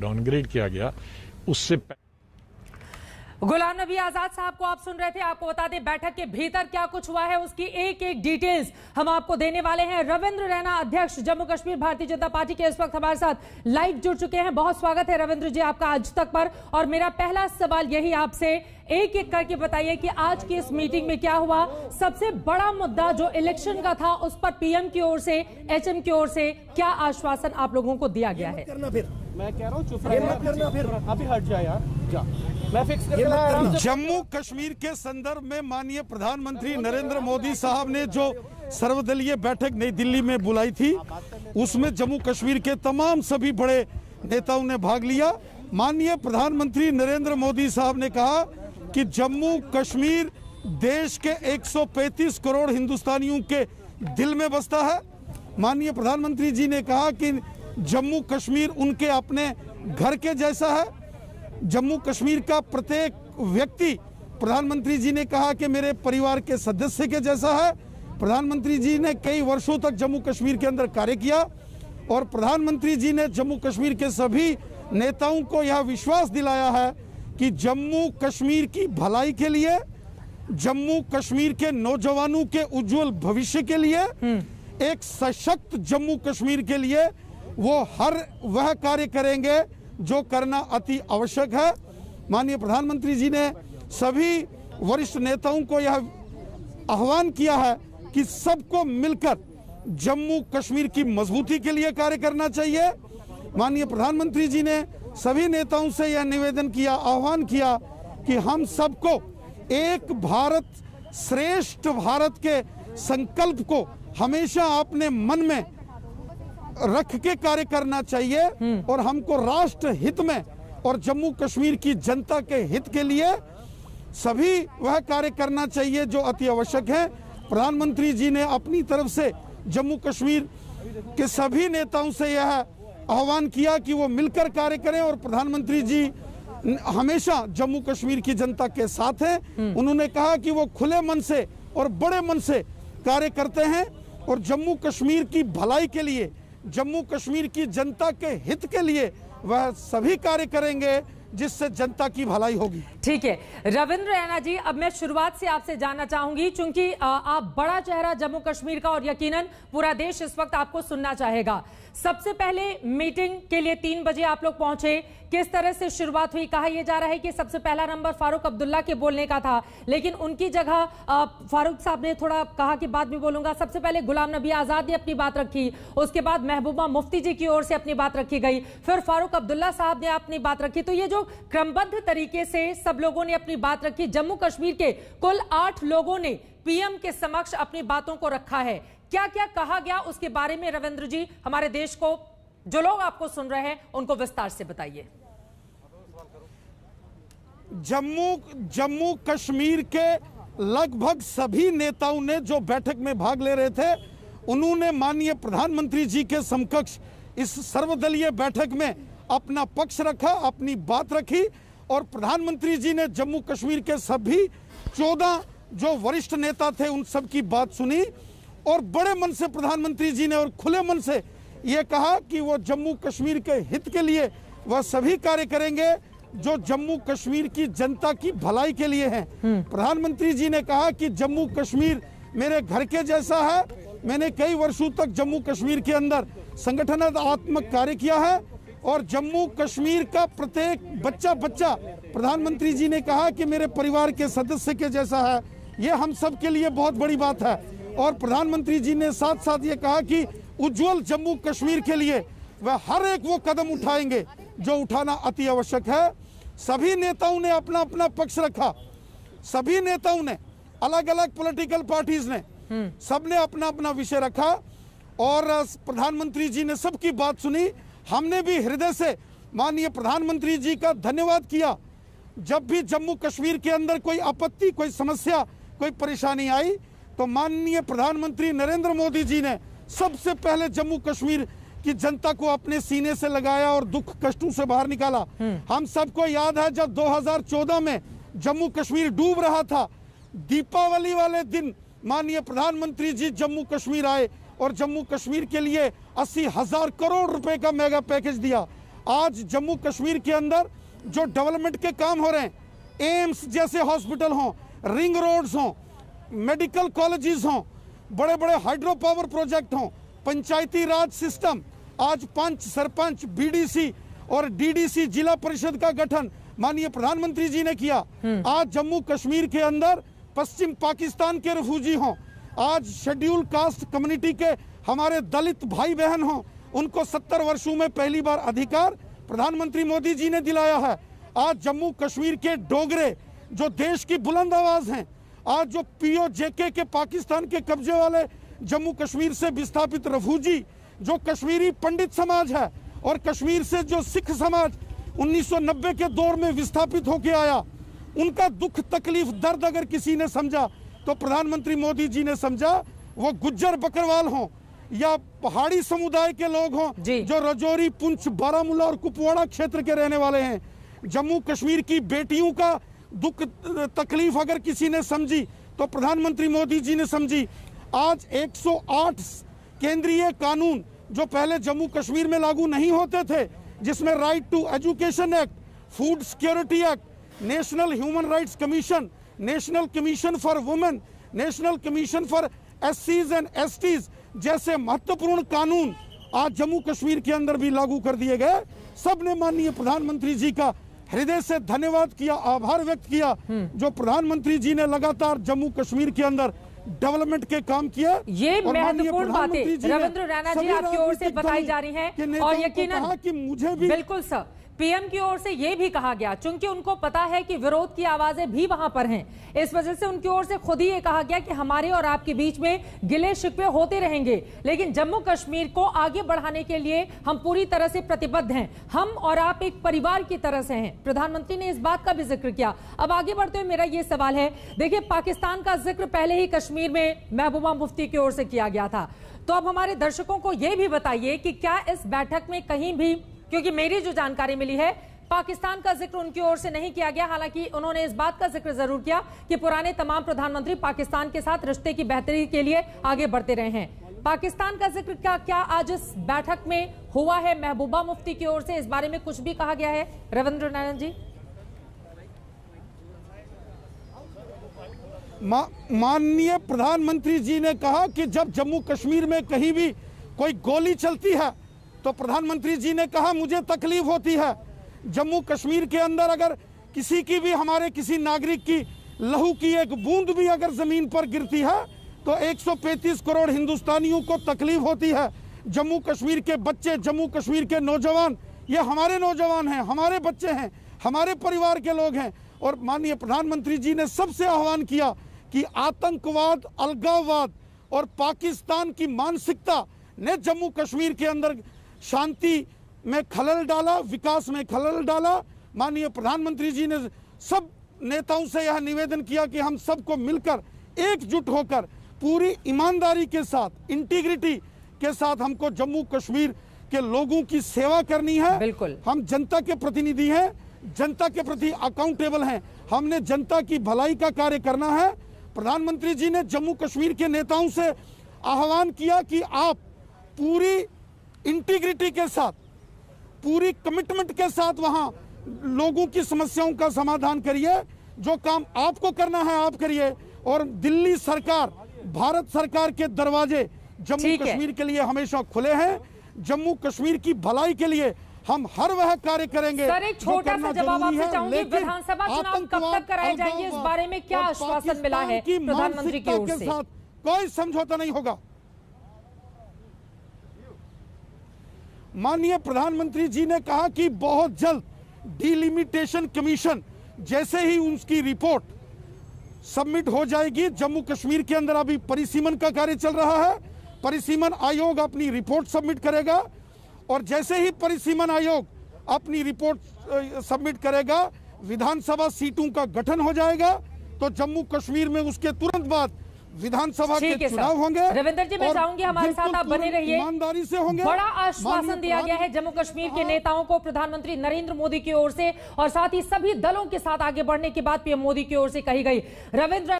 Downgrade किया गया। उससे गुलाम नबी आज़ाद साहब को आप सुन रहे थे आपको बता दें बैठक के भीतर क्या कुछ हुआ है उसकी एक एक डिटेल्स हम आपको देने वाले हैं। रविंद्र रैना अध्यक्ष जम्मू कश्मीर भारतीय जनता पार्टी के इस वक्त हमारे साथ लाइव जुड़ चुके हैं। बहुत स्वागत है रविंद्र जी आपका आज तक पर। और मेरा पहला सवाल यही आपसे एक एक करके बताइए कि आज की इस मीटिंग में क्या हुआ। सबसे बड़ा मुद्दा जो इलेक्शन का था उस पर पीएम की ओर से एचएम की ओर से क्या आश्वासन आप लोगों को दिया गया है? करना फिर। मैं कह रहा हूँ चुप मत करना फिर। अभी हट जा यार। जा। मैं फिक्स ये कर मत करना। जम्मू कश्मीर के संदर्भ में माननीय प्रधानमंत्री नरेंद्र मोदी साहब ने जो सर्वदलीय बैठक नई दिल्ली में बुलाई थी उसमें जम्मू कश्मीर के तमाम सभी बड़े नेताओं ने भाग लिया। माननीय प्रधानमंत्री नरेंद्र मोदी साहब ने कहा कि जम्मू कश्मीर देश के 135 करोड़ हिंदुस्तानियों के दिल में बसता है। माननीय प्रधानमंत्री जी ने कहा कि जम्मू कश्मीर उनके अपने घर के जैसा है। जम्मू कश्मीर का प्रत्येक व्यक्ति प्रधानमंत्री जी ने कहा कि मेरे परिवार के सदस्य के जैसा है। प्रधानमंत्री जी ने कई वर्षों तक जम्मू कश्मीर के अंदर कार्य किया और प्रधानमंत्री जी ने जम्मू कश्मीर के सभी नेताओं को यह विश्वास दिलाया है कि जम्मू कश्मीर की भलाई के लिए जम्मू कश्मीर के नौजवानों के उज्जवल भविष्य के लिए एक सशक्त जम्मू कश्मीर के लिए वो हर वह कार्य करेंगे जो करना अति आवश्यक है। माननीय प्रधानमंत्री जी ने सभी वरिष्ठ नेताओं को यह आह्वान किया है कि सबको मिलकर जम्मू कश्मीर की मजबूती के लिए कार्य करना चाहिए। माननीय प्रधानमंत्री जी ने सभी नेताओं से यह निवेदन किया, आह्वान किया कि हम सबको एक भारत श्रेष्ठ भारत के संकल्प को हमेशा अपने मन में रख के कार्य करना चाहिए और हमको राष्ट्र हित में और जम्मू कश्मीर की जनता के हित के लिए सभी वह कार्य करना चाहिए जो अति आवश्यक है। प्रधानमंत्री जी ने अपनी तरफ़ से जम्मू कश्मीर के सभी नेताओं से यह आह्वान किया कि वो मिलकर कार्य करें और प्रधानमंत्री जी हमेशा जम्मू कश्मीर की जनता के साथ हैं। उन्होंने कहा कि वो खुले मन से और बड़े मन से कार्य करते हैं और जम्मू कश्मीर की भलाई के लिए जम्मू कश्मीर की जनता के हित के लिए वह सभी कार्य करेंगे, जिससे जनता की भलाई होगी। ठीक है। रविंद्र रैना जी, अब मैं शुरुआत से आपसे जानना चाहूँगी क्योंकि आप बड़ा चेहरा जम्मू कश्मीर का और यकीनन पूरा देश इस वक्त आपको सुनना चाहेगा। सबसे पहले मीटिंग के लिए तीन बजे आप लोग पहुँचे। किस तरह से शुरुआत हुई, कहा यह जा रहा है कि सबसे पहला नंबर फारूक अब्दुल्ला के बोलने का था, लेकिन उनकी जगह फारूक साहब ने थोड़ा कहा कि बाद में बोलूँगा। सबसे पहले गुलाम नबी आज़ाद ने अपनी बात रखी, उसके बाद महबूबा मुफ्ती जी की ओर से अपनी बात रखी गई, फिर फारूक अब्दुल्ला साहब ने अपनी बात रखी। तो ये जो क्रमबद्ध तरीके से सब लोगों ने अपनी बात रखी, जम्मू कश्मीर के कुल आठ लोगों ने पीएम के समक्ष अपनी बातों को रखा है। क्या क्या कहा गया उसके बारे में रविंद्र जी, हमारे देश को, जो लोग आपको सुन रहे हैं, उनको विस्तार से बताइए। जम्मू जम्मू कश्मीर के लगभग सभी नेताओं ने जो बैठक में भाग ले रहे थे, उन्होंने माननीय प्रधानमंत्री जी के समकक्ष इस सर्वदलीय बैठक में अपना पक्ष रखा, अपनी बात रखी और प्रधानमंत्री जी ने जम्मू कश्मीर के सभी चौदह जो वरिष्ठ नेता थे उन सब की बात सुनी और बड़े मन से प्रधानमंत्री जी ने और खुले मन से ये कहा कि वो जम्मू कश्मीर के हित के लिए वह सभी कार्य करेंगे जो जम्मू कश्मीर की जनता की भलाई के लिए हैं। प्रधानमंत्री जी ने कहा कि जम्मू कश्मीर मेरे घर के जैसा है। मैंने कई वर्षों तक जम्मू कश्मीर के अंदर संगठनात्मक कार्य किया है और जम्मू कश्मीर का प्रत्येक बच्चा बच्चा प्रधानमंत्री जी ने कहा कि मेरे परिवार के सदस्य के जैसा है। ये हम सब के लिए बहुत बड़ी बात है। और प्रधानमंत्री जी ने साथ साथ ये कहा कि उज्जवल जम्मू कश्मीर के लिए वह हर एक वो कदम उठाएँगे जो उठाना अति आवश्यक है। सभी नेताओं ने अपना अपना पक्ष रखा। सभी नेताओं ने अलग अलग पॉलिटिकल पार्टीज़ ने सबने अपना अपना विषय रखा। और प्रधानमंत्री जी ने सबकी बात सुनी। हमने भी हृदय से माननीय प्रधानमंत्री जी का धन्यवाद किया। जब भी जम्मू कश्मीर के अंदर कोई आपत्ति कोई समस्या कोई परेशानी आई तो माननीय प्रधानमंत्री नरेंद्र मोदी जी ने सबसे पहले जम्मू कश्मीर की जनता को अपने सीने से लगाया और दुख कष्टों से बाहर निकाला। हम सबको याद है जब 2014 में जम्मू कश्मीर डूब रहा था दीपावली वाले दिन माननीय प्रधानमंत्री जी जम्मू कश्मीर आए और जम्मू कश्मीर के लिए अस्सी हज़ार करोड़ रुपए का मेगा पैकेज दिया। आज जम्मू कश्मीर के अंदर जो डेवलपमेंट के काम हो रहे हैं एम्स जैसे हॉस्पिटल हों रिंग रोड्स हों मेडिकल कॉलेजेस हों बड़े बड़े हाइड्रो पावर प्रोजेक्ट हों पंचायती राज सिस्टम आज पंच सरपंच बीडीसी और डीडीसी जिला परिषद का गठन माननीय प्रधानमंत्री जी ने किया। आज जम्मू कश्मीर के अंदर पश्चिम पाकिस्तान के रिफ्यूजी हों आज शेड्यूल कास्ट कम्युनिटी के हमारे दलित भाई बहन हों उनको सत्तर वर्षों में पहली बार अधिकार प्रधानमंत्री मोदी जी ने दिलाया है। आज जम्मू कश्मीर के डोगरे जो देश की बुलंद आवाज़ हैं आज जो पीओ जेके के पाकिस्तान के कब्जे वाले जम्मू कश्मीर से विस्थापित रफूजी जो कश्मीरी पंडित समाज है और कश्मीर से जो सिख समाज 1990 के दौर में विस्थापित होके आया उनका दुख तकलीफ़ दर्द अगर किसी ने समझा तो प्रधानमंत्री मोदी जी ने समझा वो गुज्जर बकरवाल हों या पहाड़ी समुदाय के लोग हों जो रजौरी पुंछ बारामूला और कुपवाड़ा क्षेत्र के रहने वाले हैं। जम्मू कश्मीर की बेटियों का दुख, तकलीफ़ अगर किसी ने समझी तो प्रधानमंत्री मोदी जी ने समझी। आज 108 केंद्रीय कानून, जो पहले जम्मू कश्मीर में लागू नहीं होते थे, जिसमें right to education act food security act national human rights commission national commission for women national commission for S and S जैसे महत्वपूर्ण कानून आज जम्मू कश्मीर के अंदर भी लागू कर दिए गए। सबने माननीय प्रधानमंत्री जी का हृदय से धन्यवाद किया आभार व्यक्त किया जो प्रधानमंत्री जी ने लगातार जम्मू कश्मीर के अंदर डेवलपमेंट के काम किए ये महत्वपूर्ण बातें। रविंद्र रैना जी आपकी ओर से बताई जा रही हैं और यकीनन कि मुझे भी बिल्कुल सर। पीएम की ओर से ये भी कहा गया, चूँकि उनको पता है कि विरोध की आवाज़ें भी वहाँ पर हैं। इस वजह से उनकी ओर से खुद ही ये कहा गया कि हमारे और आपके बीच में गिले शिकवे होते रहेंगे। लेकिन जम्मू कश्मीर को आगे बढ़ाने के लिए हम पूरी तरह से प्रतिबद्ध हैं। हम और आप एक परिवार की तरह से हैं। प्रधानमंत्री ने इस बात का भी ज़िक्र किया। अब आगे बढ़ते हुए मेरा ये सवाल है, देखिए, पाकिस्तान का ज़िक्र पहले ही कश्मीर में महबूबा मुफ्ती की ओर से किया गया था। तो अब हमारे दर्शकों को यह भी बताइए कि क्या इस बैठक में कहीं भी क्योंकि मेरी जो जानकारी मिली है, पाकिस्तान का ज़िक्र उनकी ओर से नहीं किया गया। हालाँकि उन्होंने इस बात का ज़िक्र ज़रूर किया कि पुराने तमाम प्रधानमंत्री पाकिस्तान के साथ रिश्ते की बेहतरी के लिए आगे बढ़ते रहे हैं। पाकिस्तान का ज़िक्र क्या क्या आज इस बैठक में हुआ है? महबूबा मुफ्ती की ओर से इस बारे में कुछ भी कहा गया है। रविंद्र नारायण जी। माननीय प्रधानमंत्री जी ने कहा कि जब जम्मू कश्मीर में कहीं भी कोई गोली चलती है तो प्रधानमंत्री जी ने कहा, मुझे तकलीफ़ होती है। जम्मू कश्मीर के अंदर अगर किसी की भी, हमारे किसी नागरिक की लहू की एक बूंद भी अगर ज़मीन पर गिरती है तो 135 करोड़ हिंदुस्तानियों को तकलीफ़ होती है। जम्मू कश्मीर के बच्चे, जम्मू कश्मीर के नौजवान, ये हमारे नौजवान हैं, हमारे बच्चे हैं, हमारे परिवार के लोग हैं। और माननीय प्रधानमंत्री जी ने सबसे आह्वान किया कि आतंकवाद, अलगाववाद और पाकिस्तान की मानसिकता ने जम्मू कश्मीर के अंदर शांति में खलल डाला विकास में खलल डाला। माननीय प्रधानमंत्री जी ने सब नेताओं से यह निवेदन किया कि हम सबको मिलकर एकजुट होकर पूरी ईमानदारी के साथ इंटीग्रिटी के साथ हमको जम्मू कश्मीर के लोगों की सेवा करनी है। बिल्कुल। हम जनता के प्रतिनिधि हैं जनता के प्रति अकाउंटेबल हैं। हमने जनता की भलाई का कार्य करना है। प्रधानमंत्री जी ने जम्मू कश्मीर के नेताओं से आह्वान किया कि आप पूरी इंटीग्रिटी के साथ पूरी कमिटमेंट के साथ वहाँ लोगों की समस्याओं का समाधान करिए जो काम आपको करना है आप करिए। और दिल्ली सरकार भारत सरकार के दरवाजे जम्मू कश्मीर के लिए हमेशा खुले हैं। जम्मू कश्मीर की भलाई के लिए हम हर वह कार्य करेंगे सर एक छोटा सा जवाब आपसे चाहूँगी। विधानसभा चुनाव कब तक कराए जाएँगे? इस बारे में क्या आश्वासन मिला है की प्रधानमंत्री की ओर से? के साथ कोई समझौता नहीं होगा। माननीय प्रधानमंत्री जी ने कहा कि बहुत जल्द डिलिमिटेशन कमीशन जैसे ही उसकी रिपोर्ट सबमिट हो जाएगी, जम्मू कश्मीर के अंदर अभी परिसीमन का कार्य चल रहा है। परिसीमन आयोग अपनी रिपोर्ट सबमिट करेगा और जैसे ही परिसीमन आयोग अपनी रिपोर्ट सबमिट करेगा, विधानसभा सीटों का गठन हो जाएगा तो जम्मू कश्मीर में उसके तुरंत बाद विधानसभा के चुनाव होंगे रविंदर जी मैं चाहूँगी हमारे साथ आप बने रहिए। ईमानदारी से होंगे। बड़ा आश्वासन दिया गया है जम्मू कश्मीर के। नेताओं को प्रधानमंत्री नरेंद्र मोदी की ओर से और साथ ही सभी दलों के साथ आगे बढ़ने की बात पीएम मोदी की ओर से कही गई। रविंद्र